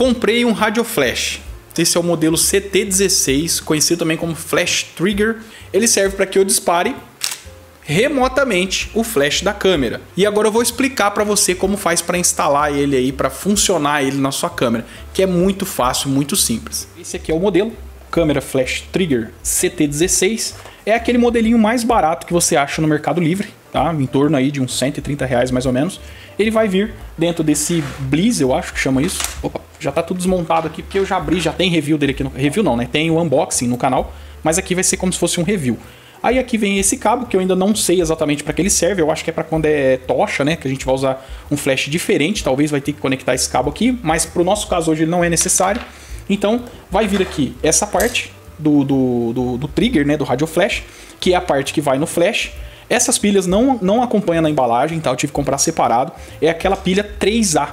comprei um rádio flash. Esse é o modelo CT16, conhecido também como Flash Trigger. Ele serve para que eu dispare remotamente o flash da câmera. E agora eu vou explicar para você como faz para instalar ele aí, para funcionar ele na sua câmera, que é muito fácil, muito simples. Esse aqui é o modelo, câmera Flash Trigger CT16. É aquele modelinho mais barato que você acha no Mercado Livre, tá? Em torno aí de uns 130 reais mais ou menos. Ele vai vir dentro desse Bliss, eu acho que chama isso. Opa, já tá tudo desmontado aqui porque eu já abri, já tem review dele aqui no review não, né? Tem o unboxing no canal, mas aqui vai ser como se fosse um review. Aí aqui vem esse cabo que eu ainda não sei exatamente para que ele serve. Eu acho que é para quando é tocha, né? Que a gente vai usar um flash diferente. Talvez vai ter que conectar esse cabo aqui, mas para o nosso caso hoje ele não é necessário. Então vai vir aqui essa parte do, do, do, do trigger, né? Do radio flash, que é a parte que vai no flash. Essas pilhas não, não acompanham na embalagem, tá? Eu tive que comprar separado. É aquela pilha 3A,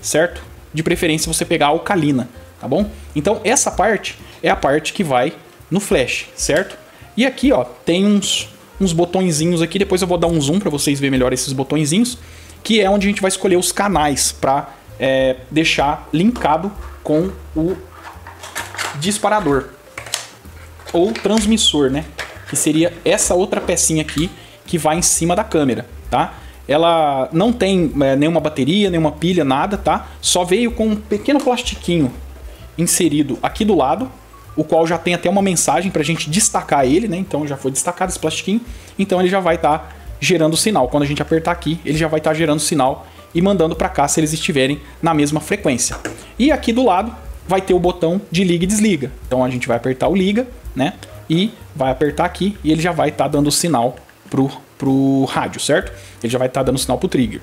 certo? De preferência você pegar a alcalina, tá bom? Então essa parte é a parte que vai no flash, certo? E aqui, ó, tem uns, uns botõezinhos aqui, depois eu vou dar um zoom para vocês verem melhor esses botõezinhos, que é onde a gente vai escolher os canais para é, deixar linkado com o disparador ou transmissor, né? Que seria essa outra pecinha aqui que vai em cima da câmera, tá? Ela não tem é, nenhuma bateria, nenhuma pilha, nada, tá? Só veio com um pequeno plastiquinho inserido aqui do lado, o qual já tem até uma mensagem para a gente destacar ele, né? Então já foi destacado esse plastiquinho, então ele já vai estar tá gerando sinal. Quando a gente apertar aqui, ele já vai estar tá gerando sinal e mandando para cá se eles estiverem na mesma frequência. E aqui do lado vai ter o botão de liga e desliga. Então a gente vai apertar o liga, né? E vai apertar aqui e ele já vai estar tá dando sinal pro, pro rádio, certo? Ele já vai estar tá dando sinal pro trigger.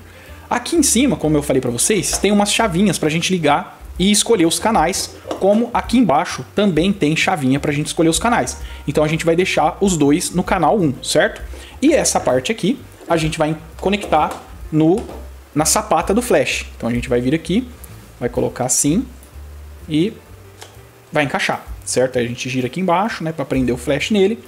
Aqui em cima, como eu falei para vocês, tem umas chavinhas para a gente ligar e escolher os canais, como aqui embaixo também tem chavinha para a gente escolher os canais. Então a gente vai deixar os dois no canal 1, certo? E essa parte aqui a gente vai conectar no na sapata do flash. Então a gente vai vir aqui, vai colocar assim e vai encaixar, certo? Aí a gente gira aqui embaixo, né, para prender o flash nele.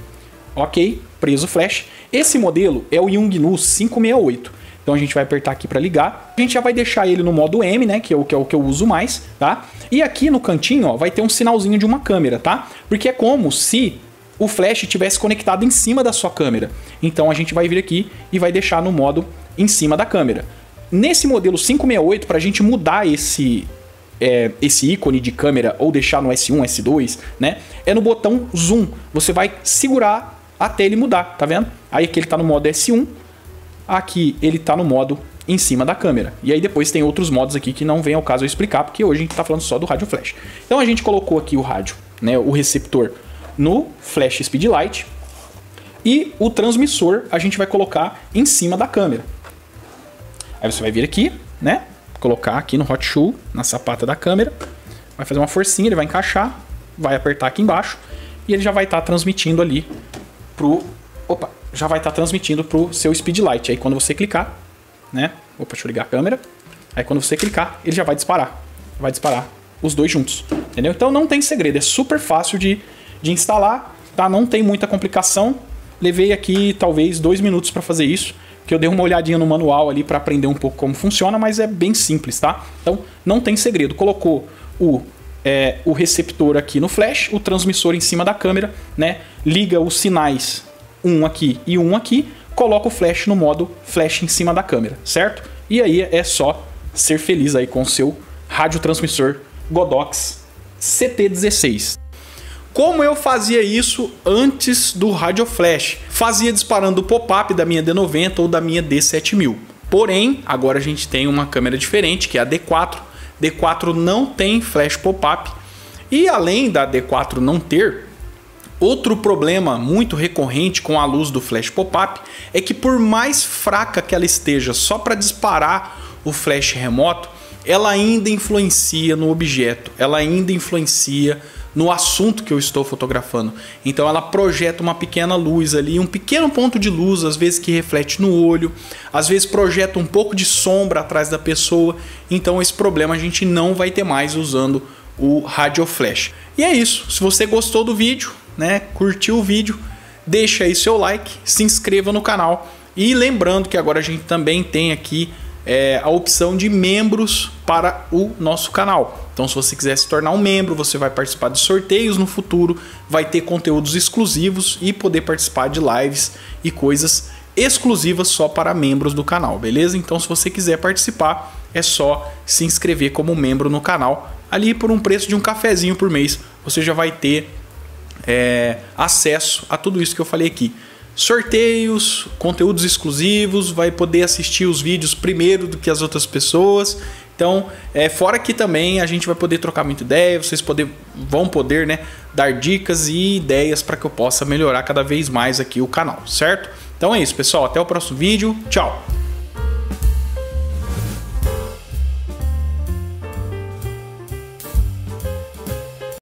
Ok, preso o flash. Esse modelo é o Yongnu 568. Então a gente vai apertar aqui para ligar. A gente já vai deixar ele no modo M, né, que é o que, é o que eu uso mais, tá? E aqui no cantinho, ó, vai ter um sinalzinho de uma câmera, tá? Porque é como se o flash tivesse conectado em cima da sua câmera. Então a gente vai vir aqui e vai deixar no modo em cima da câmera. Nesse modelo 568, para a gente mudar esse, é, esse ícone de câmera ou deixar no S1, S2, né? É no botão zoom. Você vai segurar até ele mudar, tá vendo? Aí aqui ele tá no modo S1, Aqui ele está no modo em cima da câmera. E aí depois tem outros modos aqui que não vem ao caso eu explicar, porque hoje a gente está falando só do rádio flash. Então a gente colocou aqui o rádio, né, o receptor no flash speedlight e o transmissor a gente vai colocar em cima da câmera. Aí você vai vir aqui, né, colocar aqui no hot shoe, na sapata da câmera, vai fazer uma forcinha, ele vai encaixar, vai apertar aqui embaixo e ele já vai estar tá transmitindo ali pro opa, já vai estar tá transmitindo para o seu speedlight. Aí quando você clicar, né? Opa, deixa eu ligar a câmera. Aí quando você clicar, ele já vai disparar. Vai disparar os dois juntos. Entendeu? Então não tem segredo, é super fácil de, de instalar, tá? Não tem muita complicação. Levei aqui talvez dois minutos para fazer isso, que eu dei uma olhadinha no manual ali para aprender um pouco como funciona, mas é bem simples, tá? Então não tem segredo. Colocou o é, o receptor aqui no flash, o transmissor em cima da câmera, né? Liga os sinais um aqui e um aqui, coloca o flash no modo flash em cima da câmera, certo? E aí é só ser feliz aí com o seu radiotransmissor Godox CT16. Como eu fazia isso antes do Radio Flash? Fazia disparando o pop-up da minha D90 ou da minha D7000. Porém, agora a gente tem uma câmera diferente, que é a D4. D4 não tem flash pop-up. E além da D4 não ter, Outro problema muito recorrente com a luz do flash pop-up é que por mais fraca que ela esteja só para disparar o flash remoto, ela ainda influencia no objeto, ela ainda influencia no assunto que eu estou fotografando. Então ela projeta uma pequena luz ali, um pequeno ponto de luz, às vezes que reflete no olho, às vezes projeta um pouco de sombra atrás da pessoa. Então esse problema a gente não vai ter mais usando o radio flash. E é isso. Se você gostou do vídeo, né, curtiu o vídeo, deixa aí seu like, se inscreva no canal. E lembrando que agora a gente também tem aqui é, a opção de membros para o nosso canal. Então, se você quiser se tornar um membro, você vai participar de sorteios no futuro, vai ter conteúdos exclusivos e poder participar de lives e coisas exclusivas só para membros do canal, beleza? Então, se você quiser participar, é só se inscrever como membro no canal. Ali por um preço de um cafezinho por mês, você já vai ter é, acesso a tudo isso que eu falei aqui. Sorteios, conteúdos exclusivos, vai poder assistir os vídeos primeiro do que as outras pessoas. Então, é, fora que também a gente vai poder trocar muita ideia, vocês poder, vão poder né, dar dicas e ideias para que eu possa melhorar cada vez mais aqui o canal, certo? Então é isso, pessoal. Até o próximo vídeo. Tchau!